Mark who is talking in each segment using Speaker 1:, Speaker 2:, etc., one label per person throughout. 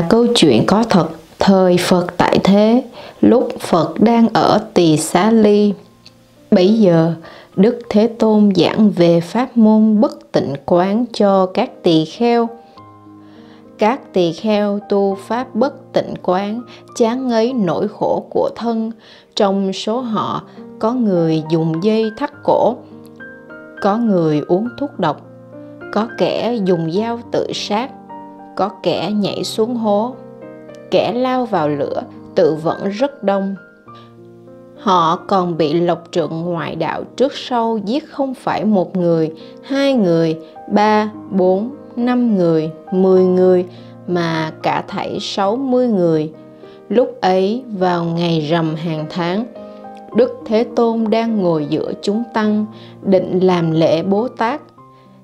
Speaker 1: Là câu chuyện có thật thời Phật tại thế, lúc Phật đang ở Tỳ Xá Ly. Bấy giờ, Đức Thế Tôn giảng về pháp môn bất tịnh quán cho các tỳ kheo. Các tỳ kheo tu pháp bất tịnh quán, chán ngấy nỗi khổ của thân. Trong số họ có người dùng dây thắt cổ, có người uống thuốc độc, có kẻ dùng dao tự sát, có kẻ nhảy xuống hố. Kẻ lao vào lửa, tự vẫn rất đông. Họ còn bị lộc trượng ngoại đạo trước sau giết không phải một người, hai người, ba, bốn, năm người, mười người, mà cả thảy sáu mươi người. Lúc ấy, vào ngày rằm hàng tháng, đức thế tôn đang ngồi giữa chúng tăng, định làm lễ bố tát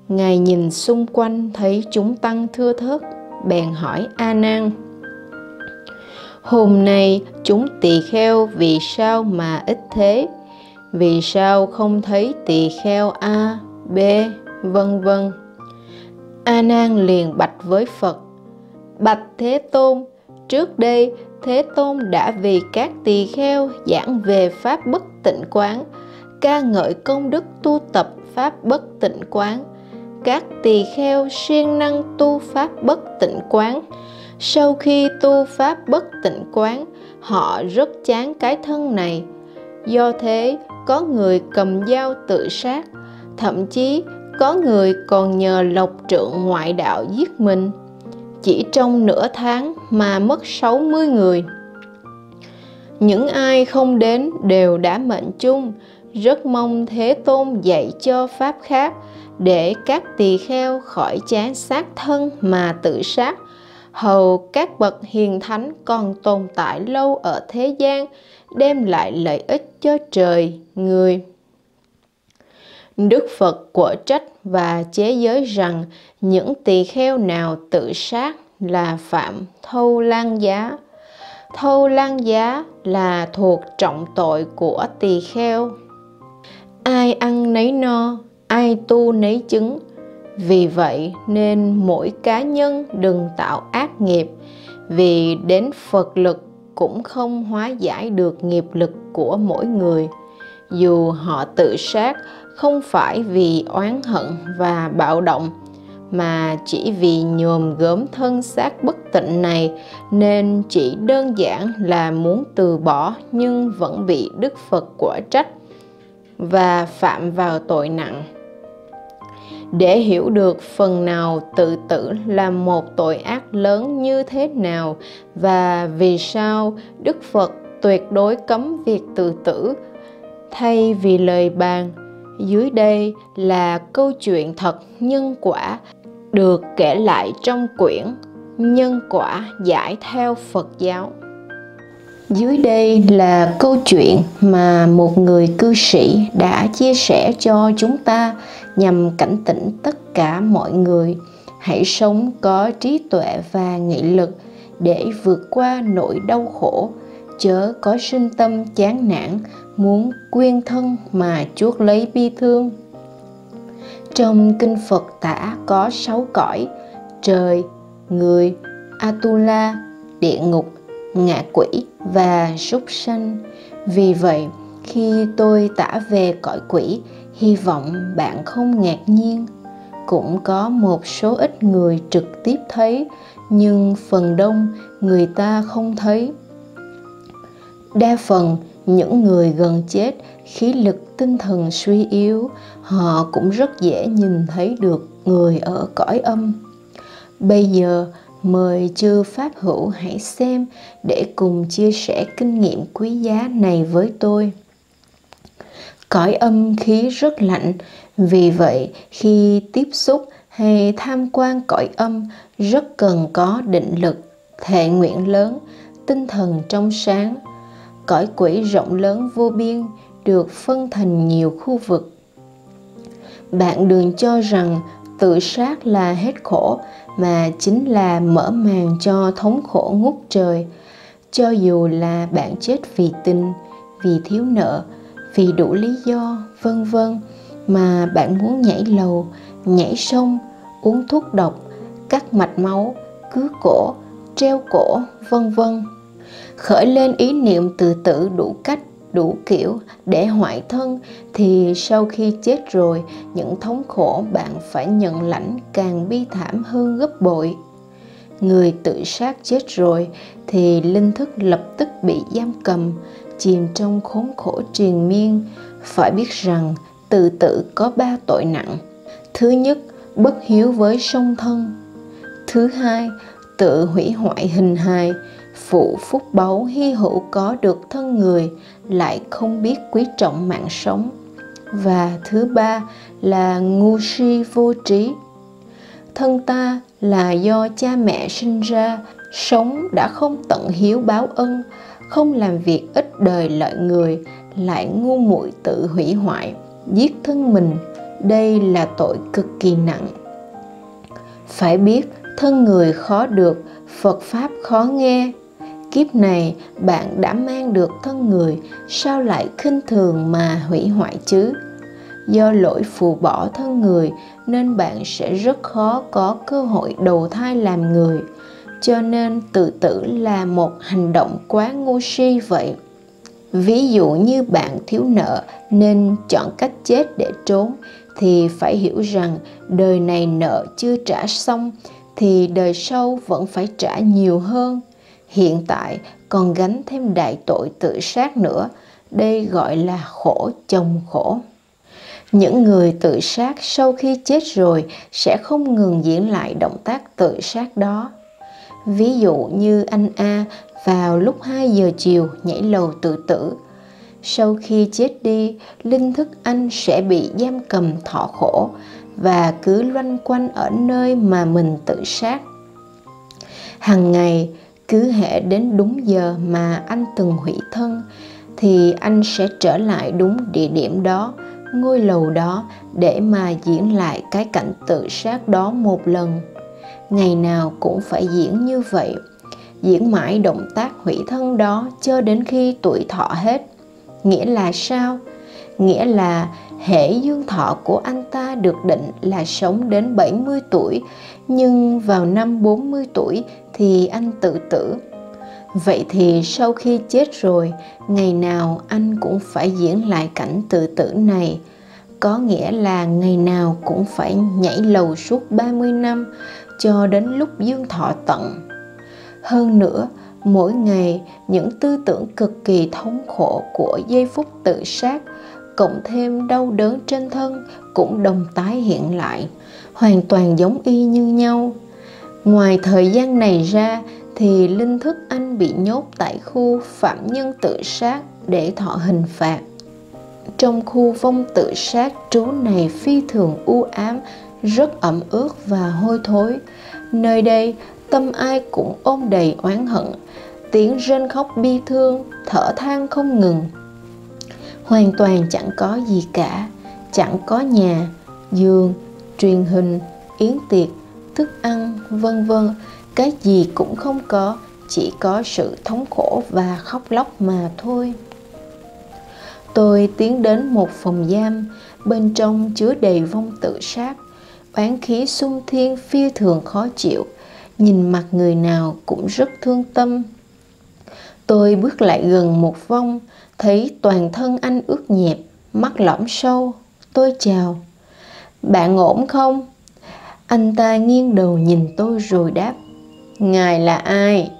Speaker 1: ngài nhìn xung quanh thấy chúng tăng thưa thớt bèn hỏi a nan, hôm nay chúng tỳ kheo vì sao mà ít thế? Vì sao không thấy tỳ kheo a, b, vân vân? A nan liền bạch với phật, bạch thế tôn, trước đây thế tôn đã vì các tỳ kheo giảng về pháp bất tịnh quán, ca ngợi công đức tu tập pháp bất tịnh quán các tỳ kheo siêng năng tu pháp bất tịnh quán. Sau khi tu pháp bất tịnh quán, họ rất chán cái thân này. Do thế, có người cầm dao tự sát, thậm chí có người còn nhờ lộc trượng ngoại đạo giết mình. Chỉ trong nửa tháng mà mất 60 người. Những ai không đến đều đã mệnh chung rất mong thế tôn dạy cho pháp khác để các tỳ kheo khỏi chán sát thân mà tự sát. Hầu các bậc hiền thánh còn tồn tại lâu ở thế gian, đem lại lợi ích cho trời, người. Đức phật của trách và chế giới rằng những tỳ kheo nào tự sát là phạm thâu lan giá. Thâu lan giá là thuộc trọng tội của tỳ kheo ai ăn nấy no, ai tu nấy chứng. Vì vậy nên mỗi cá nhân đừng tạo ác nghiệp, vì đến phật lực cũng không hóa giải được nghiệp lực của mỗi người. Dù họ tự sát không phải vì oán hận và bạo động, mà chỉ vì nhòm gớm thân xác bất tịnh này nên chỉ đơn giản là muốn từ bỏ nhưng vẫn bị đức phật quả trách và phạm vào tội nặng. Để hiểu được phần nào tự tử là một tội ác lớn như thế nào và vì sao đức phật tuyệt đối cấm việc tự tử, thay vì lời bàn, dưới đây là câu chuyện thật nhân quả được kể lại trong quyển nhân quả giải theo phật giáo dưới đây là câu chuyện mà một người cư sĩ đã chia sẻ cho chúng ta nhằm cảnh tỉnh tất cả mọi người. Hãy sống có trí tuệ và nghị lực để vượt qua nỗi đau khổ. Chớ có sinh tâm chán nản, muốn quyên thân mà chuốc lấy bi thương. Trong kinh phật tả có sáu cõi trời, người, atula, địa ngục ngạ quỷ và súc sanh. Vì vậy, khi tôi tả về cõi quỷ, hy vọng bạn không ngạc nhiên. Cũng có một số ít người trực tiếp thấy, nhưng phần đông người ta không thấy. Đa phần, những người gần chết, khí lực, tinh thần suy yếu, họ cũng rất dễ nhìn thấy được người ở cõi âm. Bây giờ mời chư pháp hữu hãy xem để cùng chia sẻ kinh nghiệm quý giá này với tôi. Cõi âm khí rất lạnh, vì vậy khi tiếp xúc hay tham quan cõi âm, rất cần có định lực thệ nguyện lớn, tinh thần trong sáng. Cõi quỷ rộng lớn vô biên, được phân thành nhiều khu vực. Bạn đừng cho rằng tự sát là hết khổ, mà chính là mở màn cho thống khổ ngút trời. Cho dù là bạn chết vì tình, vì thiếu nợ, vì đủ lý do, vân vân, mà bạn muốn nhảy lầu, nhảy sông, uống thuốc độc, cắt mạch máu cứa cổ, treo cổ, vân vân. Khởi lên ý niệm tự tử đủ cách đủ kiểu để hoại thân, thì sau khi chết rồi, những thống khổ bạn phải nhận lãnh càng bi thảm hơn gấp bội. Người tự sát chết rồi, thì linh thức lập tức bị giam cầm, chìm trong khốn khổ triền miên. Phải biết rằng, tự tử có ba tội nặng. Thứ nhất, bất hiếu với song thân. Thứ hai, tự hủy hoại hình hài phụ phúc báu hy hữu có được thân người, lại không biết quý trọng mạng sống. Và thứ ba là ngu si vô trí. Thân ta là do cha mẹ sinh ra, sống đã không tận hiếu báo ân, không làm việc ích đời lợi người, lại ngu muội tự hủy hoại, giết thân mình. Đây là tội cực kỳ nặng. Phải biết, thân người khó được, phật pháp khó nghe kiếp này bạn đã mang được thân người, sao lại khinh thường mà hủy hoại chứ? Do lỗi phù bỏ thân người, nên bạn sẽ rất khó có cơ hội đầu thai làm người. Cho nên tự tử là một hành động quá ngu si vậy. Ví dụ như bạn thiếu nợ nên chọn cách chết để trốn, thì phải hiểu rằng đời này nợ chưa trả xong, thì đời sau vẫn phải trả nhiều hơn hiện tại, còn gánh thêm đại tội tự sát nữa. Đây gọi là khổ chồng khổ. Những người tự sát sau khi chết rồi sẽ không ngừng diễn lại động tác tự sát đó. Ví dụ như anh a vào lúc 2 giờ chiều nhảy lầu tự tử. Sau khi chết đi, linh thức anh sẽ bị giam cầm thọ khổ và cứ loanh quanh ở nơi mà mình tự sát. Hàng ngày cứ hệ đến đúng giờ mà anh từng hủy thân, thì anh sẽ trở lại đúng địa điểm đó, ngôi lầu đó, để mà diễn lại cái cảnh tự sát đó một lần. Ngày nào cũng phải diễn như vậy, diễn mãi động tác hủy thân đó cho đến khi tuổi thọ hết. Nghĩa là sao? Nghĩa là hệ dương thọ của anh ta được định là sống đến 70 tuổi, nhưng vào năm 40 tuổi thì anh tự tử. Vậy thì sau khi chết rồi, ngày nào anh cũng phải diễn lại cảnh tự tử này. Có nghĩa là ngày nào cũng phải nhảy lầu suốt 30 năm cho đến lúc dương thọ tận. Hơn nữa, mỗi ngày những tư tưởng cực kỳ thống khổ của giây phút tự sát cộng thêm đau đớn trên thân cũng đồng tái hiện lại, hoàn toàn giống y như nhau. Ngoài thời gian này ra thì linh thức anh bị nhốt tại khu phạm nhân tự sát để thọ hình phạt. Trong khu vong tự sát, trú này phi thường u ám, rất ẩm ướt và hôi thối. Nơi đây, tâm ai cũng ôm đầy oán hận. Tiếng rên khóc bi thương, thở than không ngừng hoàn toàn chẳng có gì cả. Chẳng có nhà, giường, truyền hình, yến tiệc, thức ăn, vân vân. Cái gì cũng không có, chỉ có sự thống khổ và khóc lóc mà thôi. Tôi tiến đến một phòng giam, bên trong chứa đầy vong tự sát. Oán khí xung thiên phi thường khó chịu. Nhìn mặt người nào cũng rất thương tâm. Tôi bước lại gần một vong thấy toàn thân anh ướt nhẹp, mắt lõm sâu. Tôi chào, bạn ổn không? Anh ta nghiêng đầu nhìn tôi rồi đáp, ngài là ai?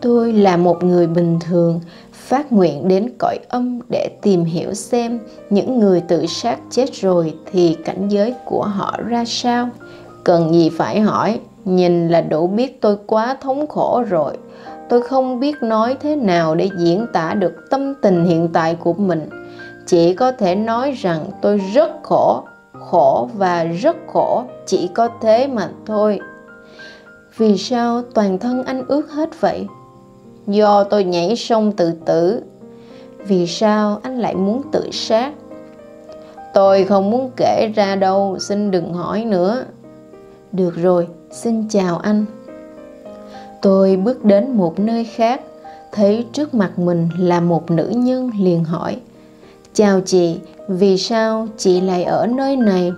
Speaker 1: Tôi là một người bình thường, phát nguyện đến cõi âm để tìm hiểu xem những người tự sát chết rồi thì cảnh giới của họ ra sao. Cần gì phải hỏi, nhìn là đủ biết tôi quá thống khổ rồi tôi không biết nói thế nào để diễn tả được tâm tình hiện tại của mình. Chỉ có thể nói rằng tôi rất khổ khổ và rất khổ, chỉ có thế mà thôi. Vì sao toàn thân anh ướt hết vậy? Do tôi nhảy sông tự tử. Vì sao anh lại muốn tự sát? Tôi không muốn kể ra đâu, xin đừng hỏi nữa. Được rồi, xin chào anh tôi bước đến một nơi khác, thấy trước mặt mình là một nữ nhân liền hỏi, chào chị, vì sao chị lại ở nơi này?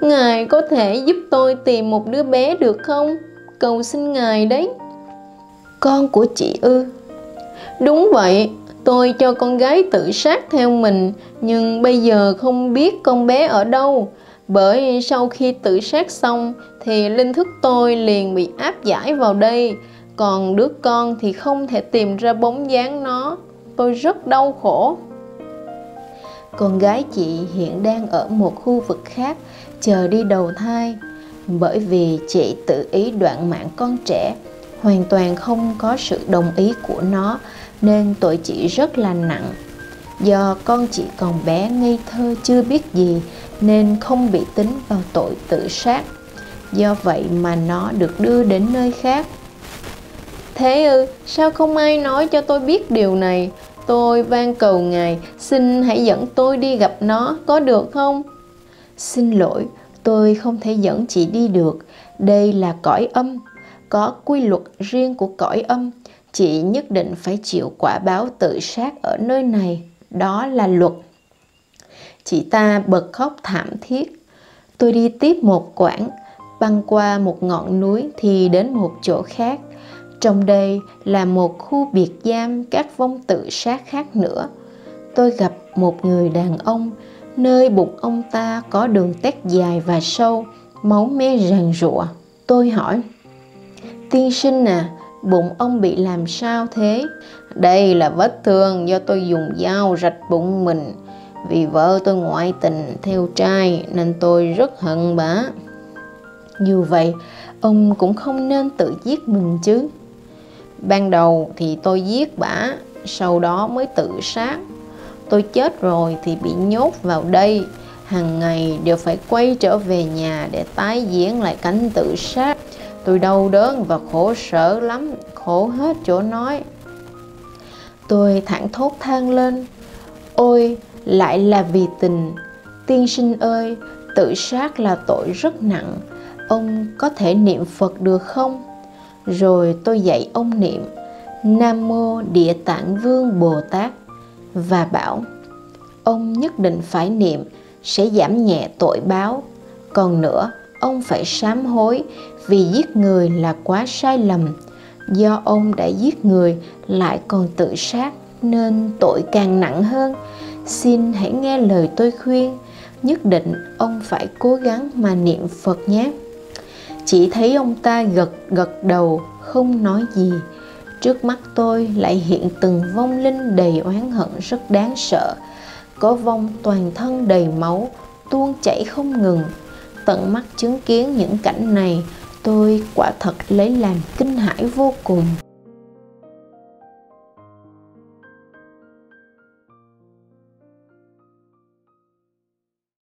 Speaker 1: Ngài có thể giúp tôi tìm một đứa bé được không? Cầu xin ngài đấy. Con của chị ư? Đúng vậy, tôi cho con gái tự sát theo mình, nhưng bây giờ không biết con bé ở đâu bởi sau khi tự sát xong thì linh thức tôi liền bị áp giải vào đây. Còn đứa con thì không thể tìm ra bóng dáng nó. Tôi rất đau khổ. Con gái chị hiện đang ở một khu vực khác, chờ đi đầu thai. Bởi vì chị tự ý đoạn mạng con trẻ, hoàn toàn không có sự đồng ý của nó, nên tội chị rất là nặng do con chị còn bé ngây thơ chưa biết gì, nên không bị tính vào tội tự sát. Do vậy mà nó được đưa đến nơi khác. Thế ư, sao không ai nói cho tôi biết điều này? Tôi van cầu ngài, xin hãy dẫn tôi đi gặp nó, có được không? Xin lỗi, tôi không thể dẫn chị đi được. Đây là cõi âm. Có quy luật riêng của cõi âm. Chị nhất định phải chịu quả báo tự sát ở nơi này đó là luật. Chị ta bật khóc thảm thiết. Tôi đi tiếp một quãng, băng qua một ngọn núi thì đến một chỗ khác. Trong đây là một khu biệt giam các vong tự sát khác nữa. Tôi gặp một người đàn ông, nơi bụng ông ta có đường tét dài và sâu, máu me ràn rụa. Tôi hỏi, tiên sinh à bụng ông bị làm sao thế? Đây là vết thương do tôi dùng dao rạch bụng mình. Vì vợ tôi ngoại tình theo trai nên tôi rất hận bà Dù vậy, ông cũng không nên tự giết mình chứ. Ban đầu thì tôi giết bà sau đó mới tự sát. Tôi chết rồi thì bị nhốt vào đây. Hàng ngày đều phải quay trở về nhà để tái diễn lại cảnh tự sát. Tôi đau đớn và khổ sở lắm, khổ hết chỗ nói tôi thẳng thốt than lên. Ôi, lại là vì tình. Tiên sinh ơi, tự sát là tội rất nặng. Ông có thể niệm phật được không? Rồi tôi dạy ông niệm, nam mô địa tạng vương bồ tát, và bảo, ông nhất định phải niệm, sẽ giảm nhẹ tội báo. Còn nữa, ông phải sám hối vì giết người là quá sai lầm do ông đã giết người, lại còn tự sát, nên tội càng nặng hơn. Xin hãy nghe lời tôi khuyên, nhất định ông phải cố gắng mà niệm phật nhé. Chỉ thấy ông ta gật gật đầu, không nói gì. Trước mắt tôi lại hiện từng vong linh đầy oán hận rất đáng sợ. Có vong toàn thân đầy máu, tuôn chảy không ngừng. Tận mắt chứng kiến những cảnh này tôi quả thật lấy làm kinh hãi vô cùng.